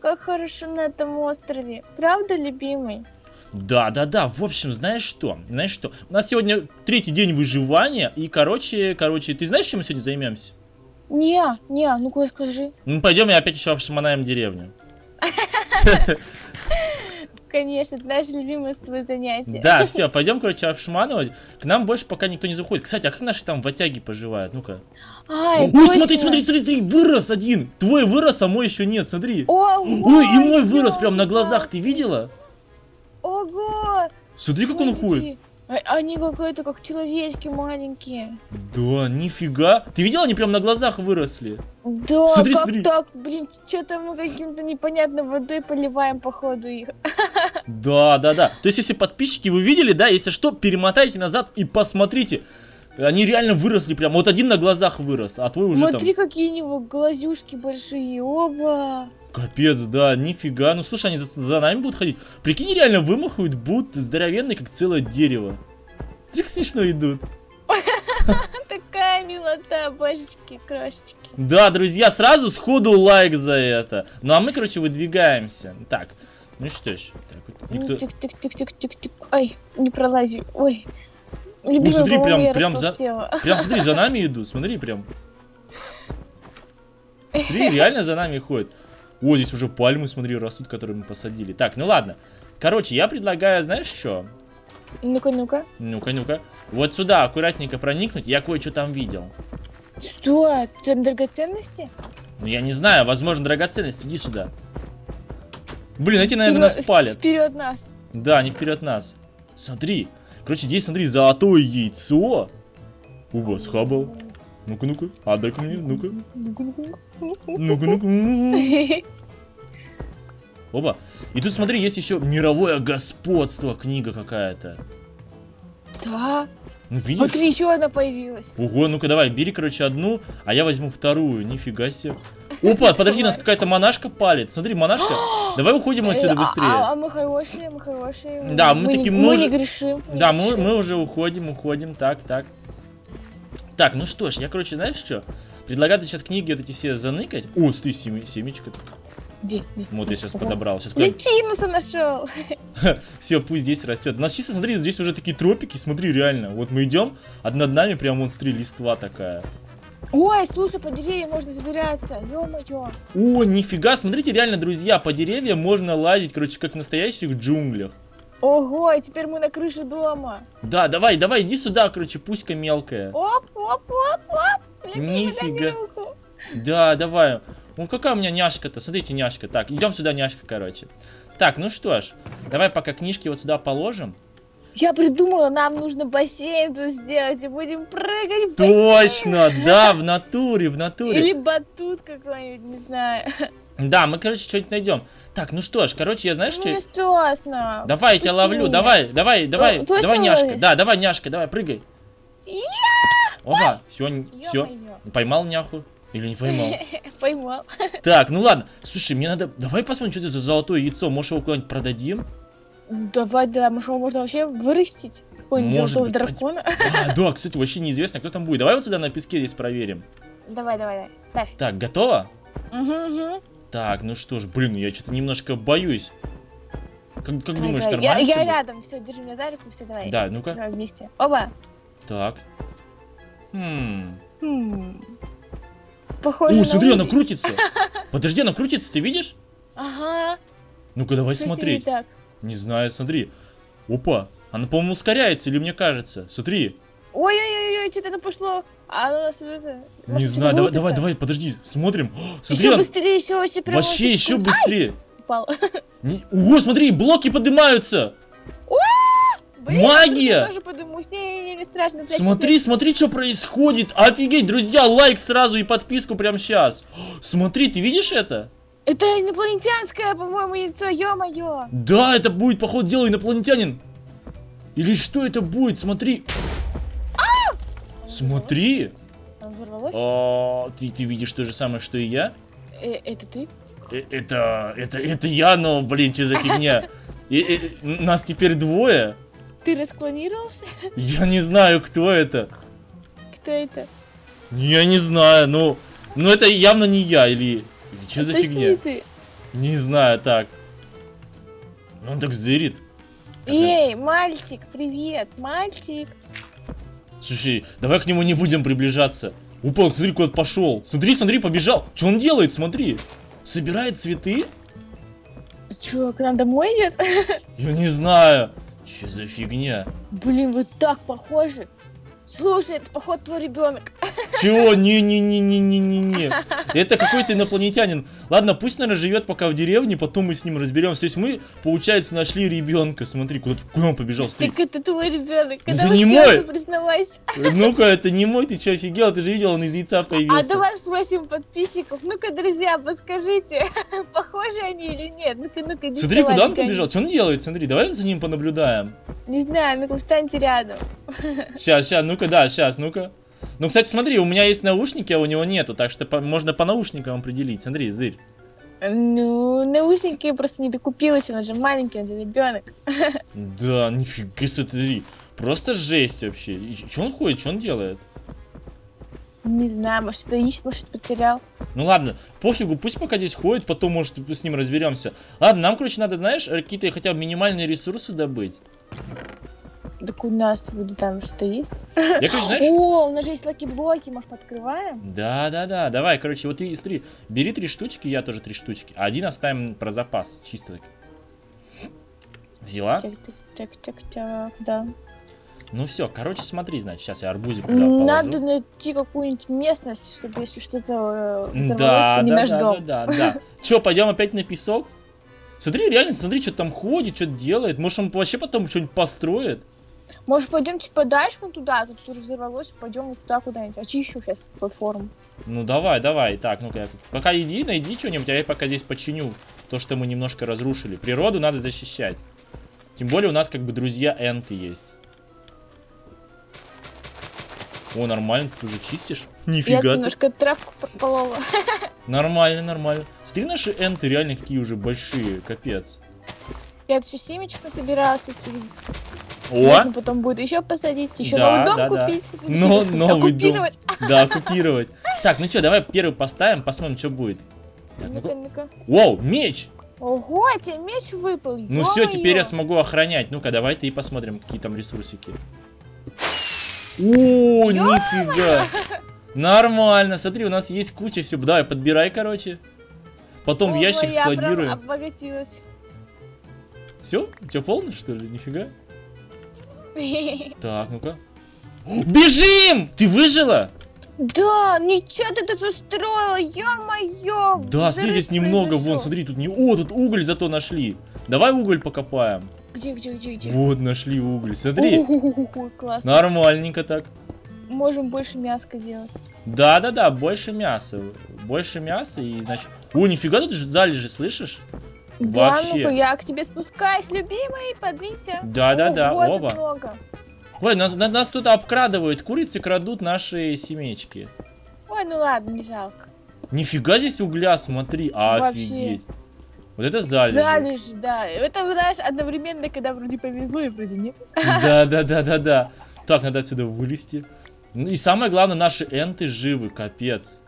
как хорошо на этом острове. Правда, любимый? Да, да, да. В общем, знаешь что? Знаешь что? У нас сегодня третий день выживания. И, короче, короче, ты знаешь, чем мы сегодня займемся? Не, не, ну-ка скажи. Ну, пойдем и опять еще обшаманаем деревню. Конечно, это наше любимое с тобой занятие. Да, все, пойдем, короче, обшманывать. К нам больше пока никто не заходит. Кстати, а как наши там ватяги поживают? Ну-ка. Ой, точно. смотри, смотри, смотри, смотри, вырос один. Твой вырос, а мой еще нет, смотри. Ого, Ой, и мой вырос прям на глазах, ты видела? Ого! Смотри, как он уходит. А- Они какой-то как человечки маленькие. Да, нифига. Ты видела, они прям на глазах выросли. Да, Смотри, как смотри. так? Блин, что-то мы каким-то непонятной водой поливаем, походу, их. Да, да, да. То есть, если подписчики вы видели, да, если что, перемотайте назад и посмотрите. Они реально выросли прям. Вот один на глазах вырос, а твой уже Смотри, какие у него глазюшки большие, оба. там... Капец, да, нифига. Ну, слушай, они за, за нами будут ходить. Прикинь, реально вымахают, будут здоровенные, как целое дерево. Смотри, как смешно идут. Такая милота, божечки, крошечки. Да, друзья, сразу сходу лайк за это. Ну, а мы, короче, выдвигаемся. Так, ну что ж. Так, вот, никто... Тик-тик-тик-тик-тик. Ой, не пролази. Ой. Любимый, смотри, по-моему, прям- прям за-. Прям смотри, за нами идут, смотри, прям. Смотри, реально за нами ходят. О, здесь уже пальмы, смотри, растут, которые мы посадили. Так, ну ладно. Короче, я предлагаю, знаешь что? Ну-ка, ну-ка. Ну-ка, ну-ка. Вот сюда аккуратненько проникнуть. Я кое-что там видел. Что? Там драгоценности? Ну, я не знаю, возможно, драгоценность. Иди сюда. Блин, эти, наверное, нас палят. Вперед нас. Да, они вперед нас. Смотри. Короче, здесь, смотри, золотое яйцо. Оба, схабал. Ну-ка, ну-ка. А дай-ка мне. Ну-ка, ну-ка, Ну-ка, ну-ка. ну-ка. Оба. И тут, смотри, есть еще мировое господство, книга какая-то. Да. Ну, видишь? Смотри, еще одна появилась. Ого, ну-ка давай, бери, короче, одну, а я возьму вторую. Нифига себе. Опа, подожди, нас какая-то монашка палит. Смотри, монашка. Давай уходим отсюда Э, а- А, быстрее. а мы хорошие, мы хорошие. Да, мы не- такие, Мы мы не грешим. не Да, мы, грешим. мы уже уходим, уходим. Так, так. Так, ну что ж, я, короче, знаешь что? Предлагаю сейчас книги вот эти все заныкать. О, ты семи, семечка. Где? Где? Вот я сейчас Ого. подобрал. Сейчас Личинуса нашел. Все, пусть здесь растет. У нас чисто, смотри, здесь уже такие тропики, смотри, реально. Вот мы идем, а над нами прям вон, смотри, листва такая. Ой, слушай, по деревьям можно забираться. Ё-моё. О, нифига, смотрите, реально, друзья, по деревьям можно лазить, короче, как в настоящих джунглях. Ого, и теперь мы на крыше дома. Да, давай, давай, иди сюда, короче, пуська мелкая. Оп, оп, оп, оп. Мне Нифига. Да, давай. Ну какая у меня няшка-то? Смотрите, няшка. Так, идем сюда, няшка, короче. Так, ну что ж, давай пока книжки вот сюда положим. Я придумала, нам нужно бассейн тут сделать, и будем прыгать в бассейн. Точно, да, в натуре, в натуре. Или батут какой-нибудь, не знаю. Да, мы, короче, что-нибудь найдем. Так, ну что ж, короче, я знаешь, Ну, что... страшно. Давай, я тебя Пусти ловлю, меня. давай, давай, давай, О, давай, няшка. ловишь? Да, давай, няшка, давай, прыгай. Я! Опа, все, все. Поймал няху? Или не поймал? Поймал. Так, ну ладно. Слушай, мне надо... Давай посмотрим, что это за золотое яйцо. Может, его куда-нибудь продадим? Давай, да, может, его можно вообще вырастить? Какой-нибудь золотого дракона? А, да, кстати, вообще неизвестно, кто там будет. Давай вот сюда на песке здесь проверим. Давай, давай, давай, ставь. Так, готово? Угу, угу. Так, ну что ж, блин, я что-то немножко боюсь. Как, как Давай, думаешь, давай. нормально Я, я будет? рядом, все, держи меня за руку, все, давай. Да, ну-ка. Давай вместе. Оба. Так. Хм. Хм. Похоже О, смотри, она крутится. Подожди, она крутится, ты видишь? Ага. Ну-ка, давай Что смотреть. не так? Не знаю, смотри. Опа, она, по-моему, ускоряется, или мне кажется? Смотри. Ой-ой-ой, что-то это пошло. А оно нас это... Не знаю, давай, давай, давай, подожди, смотрим. О, Смотри, Еще он быстрее, еще вообще прям вообще еще быстрее. Упал. Не- Ого, смотри, блоки поднимаются. Блин, Магия! Я тоже подумаю, не, не, не страшно. Смотри, смотри, что происходит. Офигеть, друзья, лайк сразу и подписку прямо сейчас. Смотри, ты видишь это? Это инопланетянское, по-моему, яйцо, ё-моё. Да, это будет, походу, дело инопланетянин. Или что это будет? Смотри. Смотри. А, ты, ты видишь то же самое, что и я? Э, это ты? Э, Это, это, это я, но, блин, что за фигня? Э, нас теперь двое? Ты расклонировался? Я не знаю, кто это. Кто это? Я не знаю, ну... Ну это явно не я, или... Что за Точно фигня? не ты. Не знаю, так. Ну, Он так зырит. Эй, мальчик, привет, мальчик. Слушай, давай к нему не будем приближаться. Упал, смотри, куда пошел. Смотри, смотри, побежал. Что он делает, смотри. Собирает цветы? Че, к нам домой идет? Я не знаю. Че за фигня? Блин, вы так похожи. Слушай, это походу твой ребенок. Чего? Не-не-не-не-не-не-не. Это какой-то инопланетянин. Ладно, пусть, наверное, живет пока в деревне, потом мы с ним разберемся. То есть мы, получается, нашли ребенка. Смотри, куда, куда он побежал? Смотри. Так это твой ребенок. Когда Это не мой. признавайся. Ну-ка, это не мой, ты что, офигел? Ты же видел, он из яйца А появился. давай спросим подписчиков. Ну-ка, друзья, подскажите, похожи они или нет? Ну-ка, ну-ка, Смотри, куда он побежал? Что он делает? Смотри, давай за ним понаблюдаем. Не знаю, ну-ка, встаньте рядом. Сейчас, сейчас, ну-ка, да, сейчас, ну-ка. Ну, кстати, смотри, у меня есть наушники, а у него нету, так что по- можно по наушникам определить. Смотри, зырь. Ну, наушники просто не докупилась, он же маленький, он же ребенок. Да, нифига смотри. Просто жесть вообще. Что он ходит, что он делает? Не знаю, может, что-то ищет, может, что-то потерял. Ну ладно, пофигу, пусть пока здесь ходит, потом, может, с ним разберемся. Ладно, нам, короче, надо, знаешь, э, какие-то хотя бы минимальные ресурсы добыть. Так у нас вроде там что-то есть. Я, короче, знаешь... О, у нас же есть lucky блоки, может, пооткрываем? Да, да, да, давай, короче, вот ты смотри, бери три штучки, я тоже три штучки, а один оставим про запас, чисто так. Взяла? Так, так, так, так, так, да. Ну все, короче, смотри, значит, сейчас я арбузик туда Надо положу. найти какую-нибудь местность, чтобы если что-то э, взорвалось, Да, то не да, наш да, дом. да, да, да. Че, пойдем опять на песок? Смотри, реально, смотри, что там ходит, что делает. Может, он вообще потом что-нибудь построит? Может, пойдем чуть подальше вон туда, тут уже взорвалось, пойдем вот туда куда-нибудь. Очищу сейчас платформу. Ну давай, давай. Так, ну-ка, я пока иди, найди что-нибудь, а я пока здесь починю то, что мы немножко разрушили. Природу надо защищать. Тем более у нас как бы друзья энты есть. О, нормально, ты уже чистишь? Я Нифига тут ты. немножко травку подполола. Нормально, нормально. Смотри, наши энты реально какие уже большие, капец. Я тут еще семечко собирался. О, Можно потом будет еще посадить, еще Да, новый дом да, да. купить. Но- новый дом. Да, оккупировать. Так, ну что, давай первый поставим, посмотрим, что будет. Так, меч! Ого, тебе меч выпал. Ну все, теперь я смогу охранять. Ну-ка, давай ты и посмотрим, какие там ресурсики. О, нифига! Нормально, смотри, у нас есть куча всего. Давай, подбирай, короче. Потом в ящик складируем. обогатилась. Все? У тебя полно, что ли? Нифига. Так, ну-ка. О, Бежим! Ты выжила? Да, ничего ты тут устроила, ё-моё! Да, смотри, здесь немного. Вон, произошел. смотри, тут не... О, тут уголь зато нашли. Давай уголь покопаем. Где, где, где, где? Вот, нашли уголь. Смотри. Ой, классно. Нормальненько так. Можем больше мяска делать. Да-да-да, больше мяса. Больше мяса и, значит... О, нифига тут же залежи, слышишь? Да, Вообще. я к тебе спускаюсь, любимый, подвинься. Да-да-да, оба. много. Ой, нас, на- нас тут обкрадывают. Курицы крадут наши семечки. Ой, ну ладно, не жалко. Нифига здесь угля, смотри. Вообще. Офигеть. Вот это залежи. Залежи, да. Это, знаешь, одновременно, когда вроде повезло и вроде нет. Да-да-да-да-да. Так, надо отсюда вылезти. Ну и самое главное, наши энты живы, капец.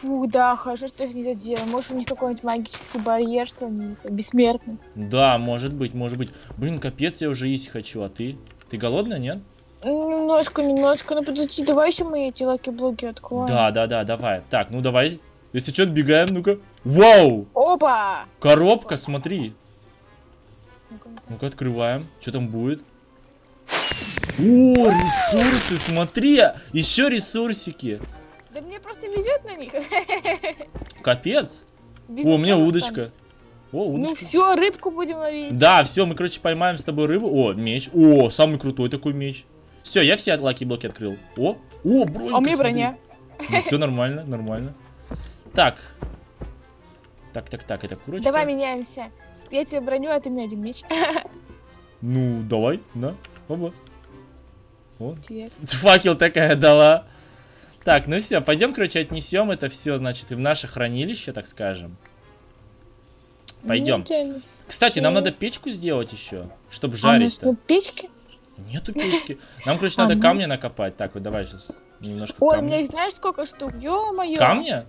Фу, да, хорошо, что их не задело. Может, у них какой-нибудь магический барьер, что они бессмертны. Да, может быть, может быть. Блин, капец, я уже есть хочу, а ты? Ты голодная, нет? Немножко, немножко. Ну, подожди, давай еще мы эти lucky блоки откроем. Да, да, да, давай. Так, ну давай. Если что, отбегаем, ну-ка. Вау! Опа! Коробка, смотри. Ну-ка, открываем. Что там будет? О, ресурсы, смотри! Еще ресурсики. Да мне просто везет на них. Капец. О, у меня удочка. О, Ну удочка. все, рыбку будем ловить. Да, все, мы, короче, поймаем с тобой рыбу. О, меч. О, самый крутой такой меч. Все, я все lucky блоки открыл. О, о, бронька, А у меня броня. все нормально, нормально. Так. Так, так, так, это курочка. Давай меняемся. Я тебе броню, а ты мне один меч. Ну, давай, на, оба. Тебе. Факел такая дала. Так, ну все, пойдем, короче, отнесем это все, значит, в наше хранилище, так скажем. Пойдем. Ну, Кстати, нам надо печку сделать еще, чтобы А у нас жарить-то. нет печки? Нету печки. Нам, короче, А, надо ну. камня накопать. Так, вот давай сейчас немножко Ой, у меня их знаешь сколько штук? Ё-моё. Камня?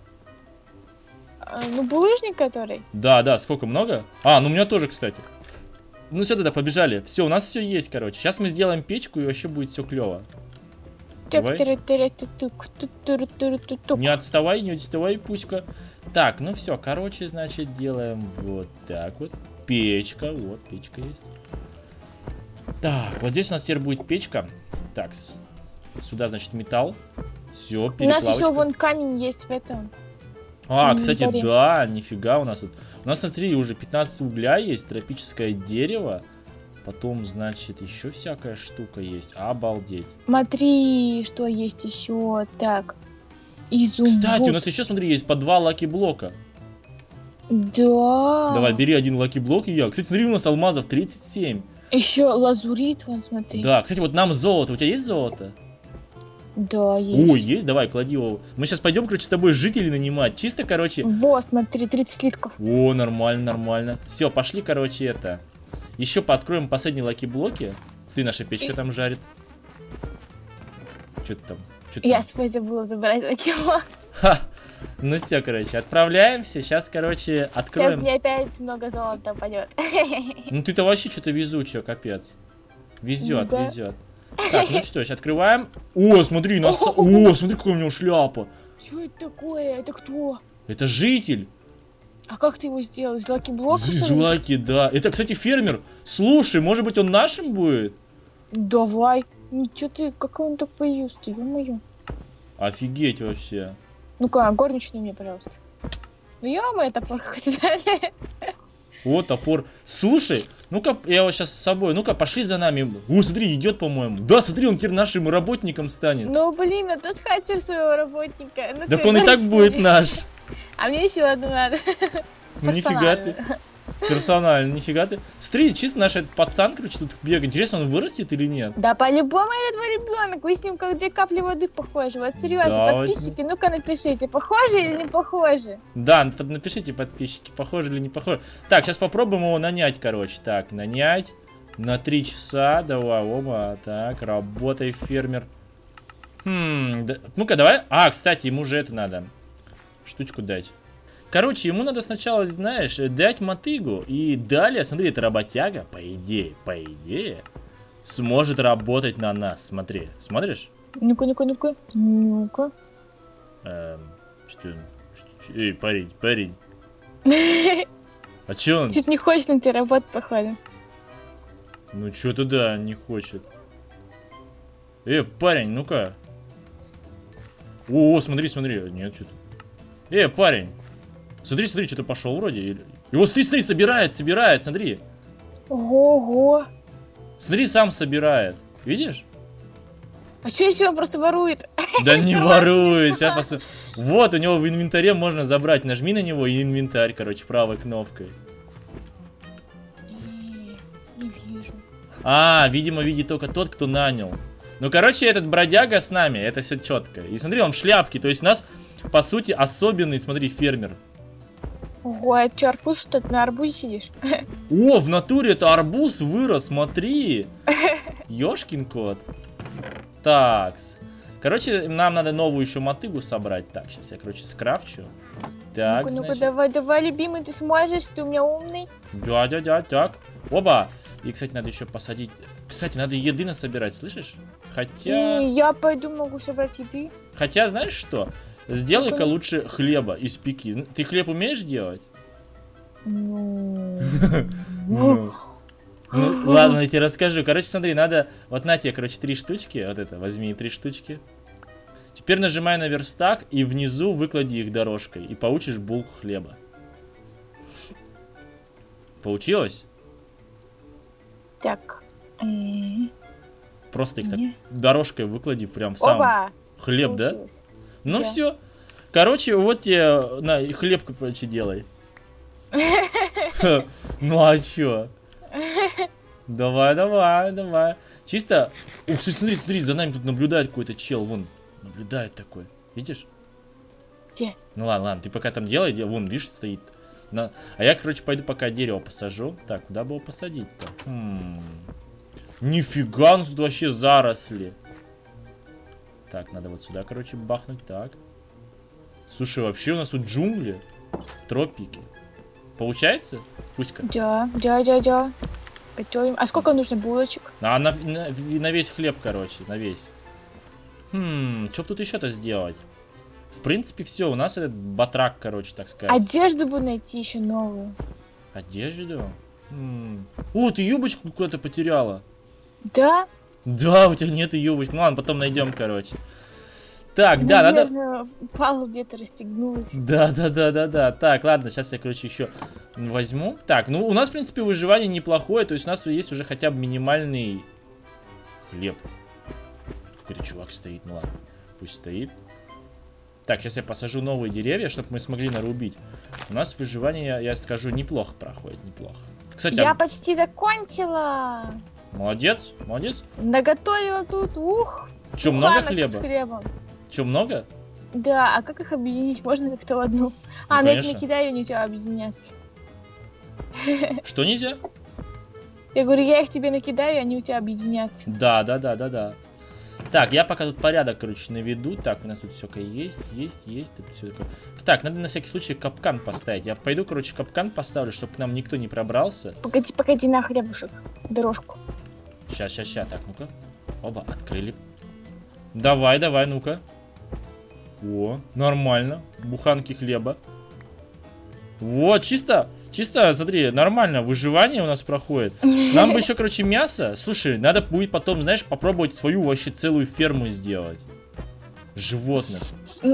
А, Ну, булыжник который. Да, да, сколько, много? А, ну у меня тоже, кстати. Ну все, тогда побежали. Все, у нас все есть, короче. Сейчас мы сделаем печку, и вообще будет все клево. Давай. Не отставай, не отставай, пуська. Так, ну все, короче, значит, делаем вот так вот. Печка, вот, печка есть. Так, вот здесь у нас теперь будет печка. Так, сюда, значит, металл. Все, У нас еще вон камень есть в этом. А, в кстати, да, нифига у нас тут. У нас, смотри, уже 15 угля есть, тропическое дерево. Потом, значит, еще всякая штука есть. Обалдеть. Смотри, что есть еще. Так. Изумруд. Кстати, у нас еще, смотри, есть по два lucky блока. Да. Давай, бери один lucky блок и я. Кстати, смотри, у нас алмазов 37. Еще лазурит, вон, смотри. Да, кстати, вот нам золото. У тебя есть золото? Да, есть. Ой, есть? Давай, клади его. Мы сейчас пойдем, короче, с тобой жителей нанимать. Чисто, короче. Вот, смотри, 30 слитков. О, нормально, нормально. Все, пошли, короче, это. Еще пооткроем последние lucky блоки. Смотри, наша печка там жарит. Что ты там? Чё ты Я там? свой забыла забрать на кило. Ха! Ну все, короче, отправляемся. Сейчас, короче, Сейчас откроем. мне опять много золота пойдет. Ну ты-то вообще что-то везучая, капец. Везет, Да. везет. Так, ну что, сейчас открываем. О, смотри, нас... О, смотри, какая у него шляпа. Что это такое? Это кто? Это житель. А как ты его сделал? Из lucky блока? Из что ли? lucky, да. Это, кстати, фермер. Слушай, может быть, он нашим будет? Давай. Ничего ты, как он так появился-то, ё-моё. Офигеть вообще. Ну-ка, горничную мне, пожалуйста. Ну ё-моё, топор дали. Вот топор. Слушай, ну-ка, я его сейчас с собой. Ну-ка, пошли за нами. О, смотри, идет, по-моему. Да, смотри, он теперь нашим работником станет. Ну блин, а тут хотел своего работника. Ну, так ты он и так будет наш. А мне еще одну надо. Ну нифига ты. Персонально. Нифига ты. Смотри, чисто наш этот пацан, короче, тут бегает. Интересно, он вырастет или нет? Да по-любому это твой ребенок. Вы с ним как две капли воды похожи. Вот серьезно, Да, вот подписчики, ну-ка напишите, похожи или не похожи? Да, напишите, подписчики, похоже или не похоже. Так, сейчас попробуем его нанять, короче. Так, нанять на 3 часа. Давай, оба. Так, работай, фермер. Хм, да- ну-ка, давай. А, кстати, ему же это надо. Штучку дать. Короче, ему надо сначала, знаешь, дать мотыгу. И далее, смотри, это работяга, по идее, по идее, сможет работать на нас. Смотри, смотришь? Ну-ка, ну-ка, ну-ка. Ну-ка. Эм, что, что- Эй, парень, парень. А че он? Чуть не хочет на тебе работать, походу. Ну что-то да, не хочет. Э, парень, ну-ка. О, о, смотри, смотри. Нет, что-то. Э, парень. Смотри, смотри, что-то пошел вроде. Его, смотри, смотри, собирает, собирает, смотри. Ого-го. Смотри, сам собирает. Видишь? А что если он просто ворует? Да не ворует. Сейчас. Вот, у него в инвентаре можно забрать. Нажми на него и инвентарь, короче, правой кнопкой. Не вижу. А, видимо, видит только тот, кто нанял. Ну, короче, этот бродяга с нами, это все четко. И смотри, он в шляпке, то есть у нас, по сути, особенный, смотри, фермер. Ого, а ты арбуз что ты на арбузе сидишь? О, в натуре это арбуз вырос, смотри. Ёшкин кот. Такс. Короче, нам надо новую еще мотыгу собрать. Так, сейчас я, короче, скрафчу. Так, ну-ка, ну-ка, значит. давай, давай, любимый, ты сможешь, ты у меня умный. Да, да, да, так. Оба. И, кстати, надо еще посадить. Кстати, надо еды насобирать, слышишь? Хотя... Я пойду могу собрать еды. Хотя, знаешь что? Сделай-ка лучше хлеба из пеки. Ты хлеб умеешь делать? Ну... Ну. Ну, ладно, я тебе расскажу. Короче, смотри, надо... Вот на тебе, короче, три штучки. Вот это, возьми три штучки. Теперь нажимай на верстак и внизу выклади их дорожкой. И получишь булку хлеба. Получилось? Так. М, Просто их так дорожкой выклади прям в сам хлеб, да? Получилось. Ну Да. все. Короче, вот тебе, на, и хлеб, короче, делай. Ну а чё? Давай, давай, давай. Чисто... Ух, смотри, смотри, за нами тут наблюдает какой-то чел, вон. Наблюдает такой. Видишь? Где? Ну ладно, ладно, ты пока там делай, де- вон, видишь, стоит. На... А я, короче, пойду пока дерево посажу. Так, куда бы его посадить-то? Хм. Нифига, ну тут вообще заросли. Так, надо вот сюда, короче, бахнуть, так. Слушай, вообще у нас тут джунгли. Тропики. Получается? Пуська. Да, да, да, да. Готовим. А сколько нужно булочек? А на, на, на весь хлеб, короче, на весь. Хм, что тут еще-то сделать? В принципе, все, у нас этот батрак, короче, так сказать. Одежду бы найти еще новую. Одежду? Хм. О, ты юбочку куда-то потеряла. Да? Да, у тебя нет юбочки. Ну ладно, потом найдем, короче. Так, да, надо... Наверное, Павел где-то расстегнулась. Да, да, да, да, да. Так, ладно, сейчас я, короче, еще возьму. Так, ну у нас, в принципе, выживание неплохое. То есть у нас есть уже хотя бы минимальный хлеб. Какой-то чувак стоит, ну ладно. Пусть стоит. Так, сейчас я посажу новые деревья, чтобы мы смогли нарубить. У нас выживание, я скажу, неплохо проходит, неплохо. Кстати, Я а- почти закончила. Молодец, молодец. Наготовила тут, ух. Че, много хлеба? с хлебом. Че, много? Да, а как их объединить? Можно как-то в одну? А, ну я тебе конечно. накидаю, они у тебя объединятся. Что нельзя? Я говорю, я их тебе накидаю, они у тебя объединятся. Да, да, да, да, да. Так, я пока тут порядок, короче, наведу. Так, у нас тут все есть, есть, есть. Такое. Так, надо на всякий случай капкан поставить. Я пойду, короче, капкан поставлю, чтобы к нам никто не пробрался. Погоди, погоди на хлебушек. Дорожку. Сейчас, сейчас, сейчас. Так, ну-ка. Оба, открыли. Давай, давай, ну-ка. О, нормально. Буханки хлеба. Вот, чисто, чисто, смотри, нормально. Выживание у нас проходит. Нам бы еще, короче, мясо. Слушай, надо будет потом, знаешь, попробовать свою вообще целую ферму сделать. Животных.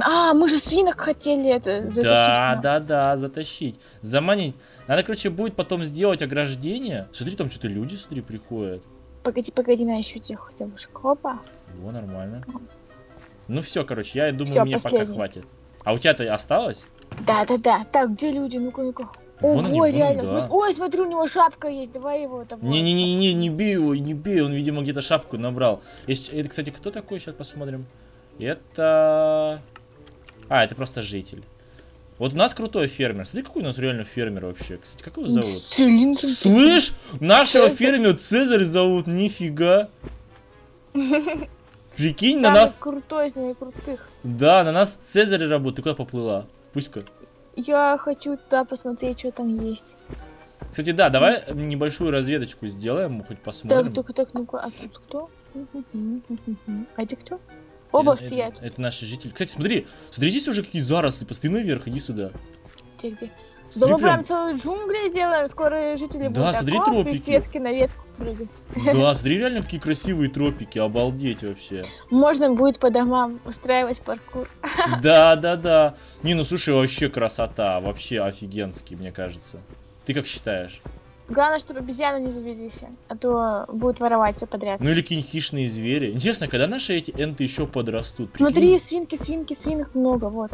А, мы же свинок хотели это затащить. Да, да, да, затащить. Заманить. Надо, короче, будет потом сделать ограждение. Смотри, там что-то люди, смотри, приходят. Погоди, погоди, на еще тех хлебушек. Опа. О, нормально. Ну все, короче, я думаю, Всё, мне пока последний. хватит. А у тебя-то осталось? Да, да, да. Так, где люди? Ну-ка, ну-ка. Вон они, Ого, вон, реально. да. Ой, смотри, у него шапка есть. Давай его там. Не-не-не, не бей его, не бей, он, видимо, где-то шапку набрал. Есть, это, кстати, кто такой? Сейчас посмотрим. Это... А, это просто житель. Вот у нас крутой фермер. Смотри, какой у нас реально фермер вообще. Кстати, как его зовут? Слышь, нашего фермера Цезарь зовут, нифига. Прикинь, на Самый нас... крутой из наикрутых. Да, на нас Цезарь работает. Ты куда поплыла? Пусть-ка. Я хочу туда посмотреть, что там есть. Кстати, да, давай небольшую разведочку сделаем, хоть посмотрим. Так, так, так, ну-ка, а тут кто? А это кто? Оба Это- стоят. Это, это наши жители. Кстати, смотри, смотри, здесь уже какие заросли. Посты наверх, иди сюда. Где, где? Да мы прям- целые джунгли делаем, скоро жители Да, будут смотри, оп, тропики. и сетки на ветку прыгать. Да, смотри, реально какие красивые тропики, обалдеть вообще. Можно будет по домам устраивать паркур. Да, да, да. Не, ну слушай, вообще красота, вообще офигенский, мне кажется. Ты как считаешь? Главное, чтобы обезьяны не завелись, а то будут воровать все подряд. Ну или какие-нибудь хищные звери. Интересно, когда наши эти энты еще подрастут? Прикинь? Смотри, свинки, свинки, свинок много, вот.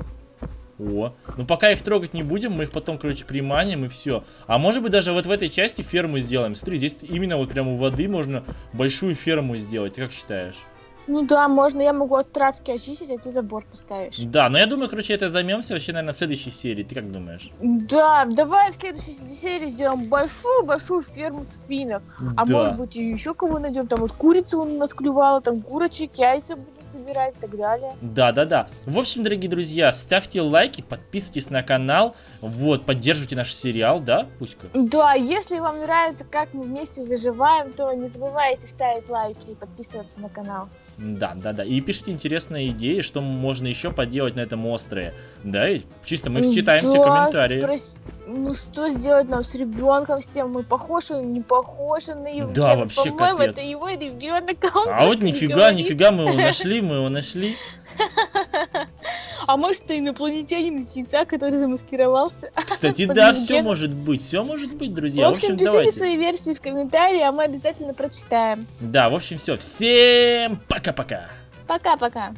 О, ну пока их трогать не будем, мы их потом, короче, приманим и все. А может быть даже вот в этой части ферму сделаем. Смотри, здесь именно вот прямо у воды можно большую ферму сделать. Ты как считаешь? Ну да, можно, я могу от травки очистить, а ты забор поставишь. Да, но я думаю, короче, это займемся вообще, наверное, в следующей серии. Ты как думаешь? Да, давай в следующей серии сделаем большую-большую ферму свинок. А да. может быть и еще кого найдем. Там вот курицу у нас клювала, там курочек, яйца будем собирать и так далее. Да, да, да. В общем, дорогие друзья, ставьте лайки, подписывайтесь на канал, вот, поддерживайте наш сериал, да, Пуська? Да, если вам нравится, как мы вместе выживаем, то не забывайте ставить лайки и подписываться на канал. Да, да, да. И пишите интересные идеи, что можно еще поделать на этом острове. Да, ведь чисто мы считаем все Да, комментарии. спрос- Ну что сделать нам с ребенком, с тем, мы похожи, не похожи на Евгения. Да, вообще По-моему, капец. это его ребенок. А вот нифига, нифига, мы его нашли, мы его нашли. А может, это инопланетянин из яйца, который замаскировался? Кстати, да, все может быть, все может быть, друзья. в общем, пишите давайте. свои версии в комментарии, а мы обязательно прочитаем. Да, в общем, все. Всем пока-пока. Пока-пока.